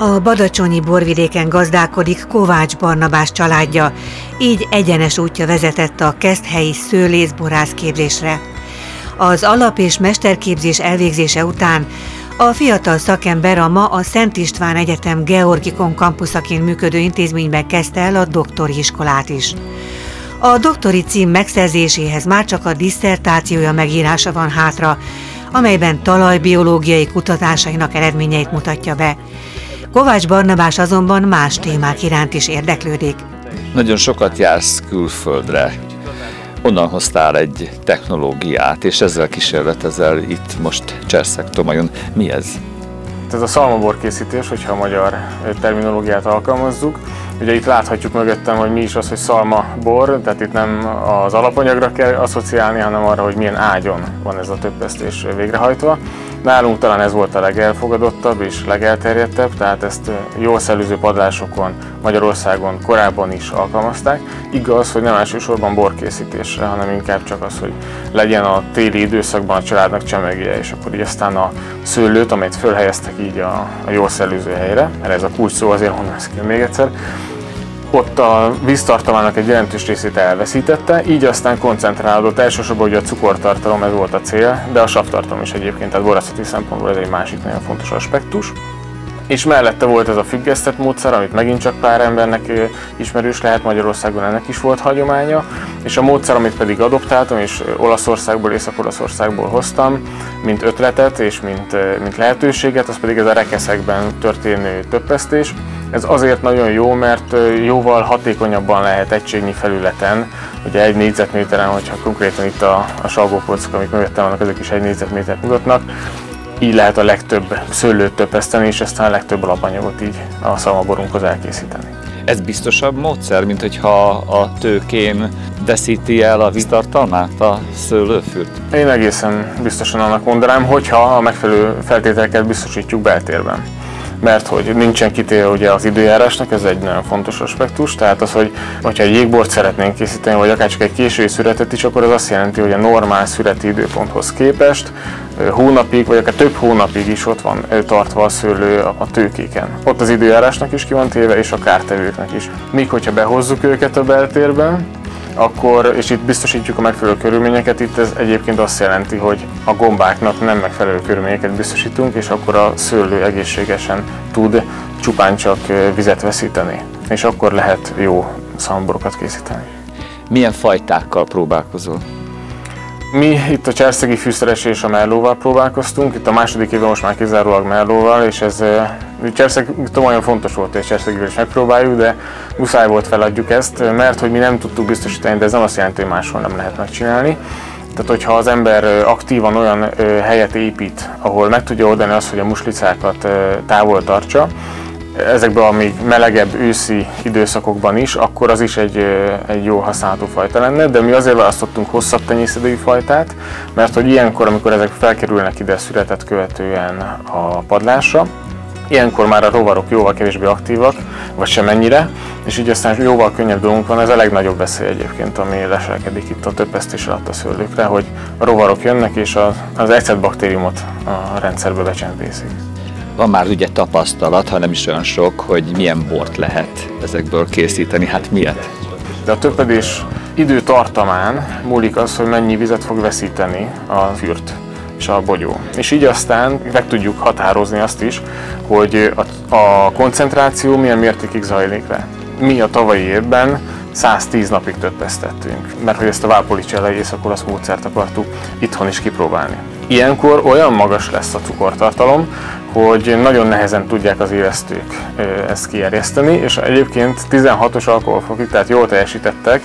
A Badacsonyi borvidéken gazdálkodik Kovács Barnabás családja, így egyenes útja vezetett a Keszthelyi szőlészborász képzésre. Az alap- és mesterképzés elvégzése után a fiatal szakember a ma a Szent István Egyetem Georgikon kampuszaként működő intézményben kezdte el a doktori iskolát is. A doktori cím megszerzéséhez már csak a diszertációja megírása van hátra, amelyben talajbiológiai kutatásainak eredményeit mutatja be. Kovács Barnabás azonban más témák iránt is érdeklődik. Nagyon sokat jársz külföldre. Onnan hoztál egy technológiát, és ezzel kísérletezel itt most Cserszeg Tomajon. Mi ez? Ez a szalmabor készítés, hogyha a magyar terminológiát alkalmazzuk. Ugye itt láthatjuk mögöttem, hogy mi is az, hogy szalma bor, tehát itt nem az alapanyagra kell asszociálni, hanem arra, hogy milyen ágyon van ez a többesztés végrehajtva. Nálunk talán ez volt a legelfogadottabb és legelterjedtebb, tehát ezt jól szellőző padlásokon Magyarországon korábban is alkalmazták. Igaz, hogy nem elsősorban borkészítésre, hanem inkább csak az, hogy legyen a téli időszakban a családnak csemegje, és akkor így aztán a szőlőt, amelyet fölhelyeztek így a, a jól szellőző helyre, mert ez a kulcs szó azért honnan még egyszer, ott a víztartalmának egy jelentős részét elveszítette, így aztán koncentrálódott elsősorban hogy a cukortartalom, ez volt a cél, de a savtartalom is egyébként, tehát borászati szempontból ez egy másik nagyon fontos aspektus. És mellette volt ez a függesztett módszer, amit megint csak pár embernek ismerős lehet, Magyarországon ennek is volt hagyománya, és a módszer, amit pedig adoptáltam, és Olaszországból, Észak-Olaszországból hoztam, mint ötletet és mint, mint lehetőséget, az pedig ez a rekeszekben történő töppesztés, ez azért nagyon jó, mert jóval hatékonyabban lehet egységnyi felületen, ugye egy négyzetméteren, hogyha konkrétan itt a, a salgópolcok, amik mögöttem vannak, ezek is egy négyzetmétert mutatnak, így lehet a legtöbb szőlőt töppeszteni, és aztán a legtöbb alapanyagot így a szalmaborunkhoz elkészíteni. Ez biztosabb módszer, mint hogyha a tőkén veszíti el a víztartalmát a szőlőfürt? Én egészen biztosan annak mondanám, hogyha a megfelelő feltételeket biztosítjuk beltérben mert hogy nincsen kitéve ugye az időjárásnak, ez egy nagyon fontos aspektus, tehát az, hogy hogyha egy jégbort szeretnénk készíteni, vagy akár csak egy késői szüretet is, akkor az azt jelenti, hogy a normál szüreti időponthoz képest hónapig, vagy akár több hónapig is ott van tartva a szőlő a tőkéken. Ott az időjárásnak is ki van téve, és a kártevőknek is. Míg hogyha behozzuk őket a beltérben, akkor, és itt biztosítjuk a megfelelő körülményeket, itt ez egyébként azt jelenti, hogy a gombáknak nem megfelelő körülményeket biztosítunk, és akkor a szőlő egészségesen tud csupán csak vizet veszíteni, és akkor lehet jó szamborokat készíteni. Milyen fajtákkal próbálkozol? Mi itt a cserszegi fűszeres és a mellóval próbálkoztunk, itt a második évben most már kizárólag mellóval, és ez Cserszeg nagyon fontos volt, hogy Cserszegivel is megpróbáljuk, de muszáj volt feladjuk ezt, mert hogy mi nem tudtuk biztosítani, de ez nem azt jelenti, hogy máshol nem lehet megcsinálni. Tehát, hogyha az ember aktívan olyan helyet épít, ahol meg tudja oldani azt, hogy a muslicákat távol tartsa, ezekben a még melegebb őszi időszakokban is, akkor az is egy, egy jó használható fajta lenne, de mi azért választottunk hosszabb tenyészedői fajtát, mert hogy ilyenkor, amikor ezek felkerülnek ide születet követően a padlásra, Ilyenkor már a rovarok jóval kevésbé aktívak, vagy sem ennyire, és így aztán jóval könnyebb dolgunk van. Ez a legnagyobb veszély egyébként, ami leselkedik itt a többesztés alatt a szőlőkre, hogy a rovarok jönnek és az, az ecet baktériumot a rendszerbe becsempészik. Van már ugye tapasztalat, ha nem is olyan sok, hogy milyen bort lehet ezekből készíteni, hát miért? De a többedés időtartamán múlik az, hogy mennyi vizet fog veszíteni a fürt és a bogyó. És így aztán meg tudjuk határozni azt is, hogy a, a koncentráció milyen mértékig zajlik le. Mi a tavalyi évben 110 napig többesztettünk, mert hogy ezt a Vápolicella észak-olasz módszert akartuk itthon is kipróbálni. Ilyenkor olyan magas lesz a cukortartalom, hogy nagyon nehezen tudják az élesztők ezt kierjeszteni, és egyébként 16-os alkoholfokig, tehát jól teljesítettek,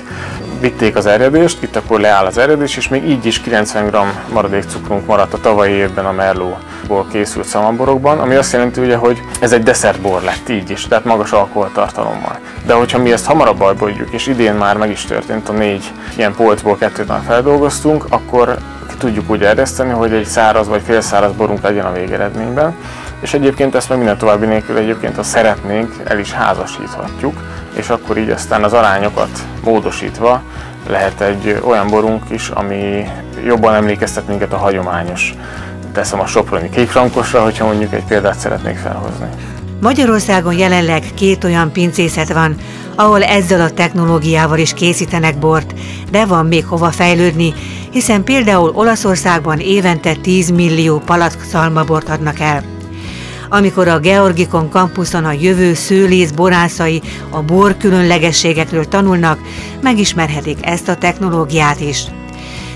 vitték az erjedést, itt akkor leáll az erjedés, és még így is 90 g maradék cukrunk maradt a tavalyi évben a Merlóból készült szamamborokban, ami azt jelenti ugye, hogy ez egy desszertbor lett így is, tehát magas alkoholtartalommal. De hogyha mi ezt hamarabb albolyjuk, és idén már meg is történt a négy ilyen polcból kettőt már feldolgoztunk, akkor tudjuk úgy erjeszteni, hogy egy száraz vagy félszáraz borunk legyen a végeredményben. És egyébként ezt meg minden további nélkül egyébként, ha szeretnénk, el is házasíthatjuk, és akkor így aztán az arányokat módosítva lehet egy olyan borunk is, ami jobban emlékeztet minket a hagyományos, teszem a soproni kékfrankosra, hogyha mondjuk egy példát szeretnék felhozni. Magyarországon jelenleg két olyan pincészet van, ahol ezzel a technológiával is készítenek bort, de van még hova fejlődni, hiszen például Olaszországban évente 10 millió palack szalmabort adnak el. Amikor a Georgikon kampuszon a jövő szőlész borászai a bor különlegességekről tanulnak, megismerhetik ezt a technológiát is.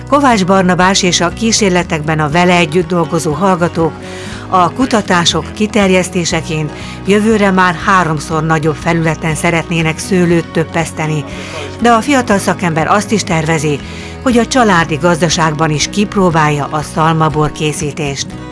Kovács Barnabás és a kísérletekben a vele együtt dolgozó hallgatók a kutatások kiterjesztéseként jövőre már háromszor nagyobb felületen szeretnének szőlőt töppeszteni, de a fiatal szakember azt is tervezi, hogy a családi gazdaságban is kipróbálja a szalmabor készítést.